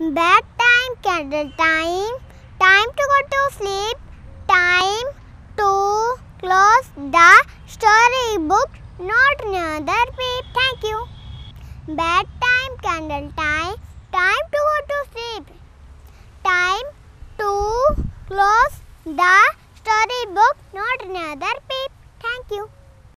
Bedtime, candle time, time to go to sleep, time to close the storybook, not another page. Thank you. Bedtime, candle time, time to go to sleep, time to close the storybook, not another page. peep. Thank you.